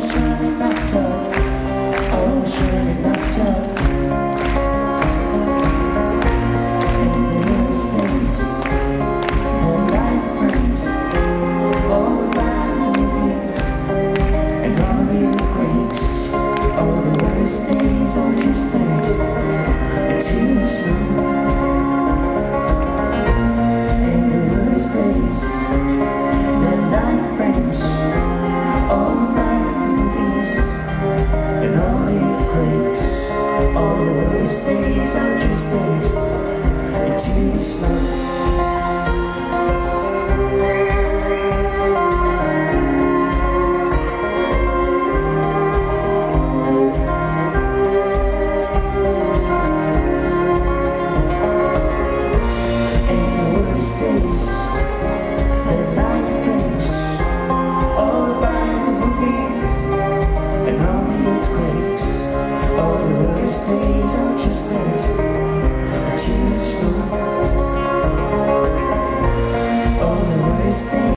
Running the worst days are twisted into the smoke. spent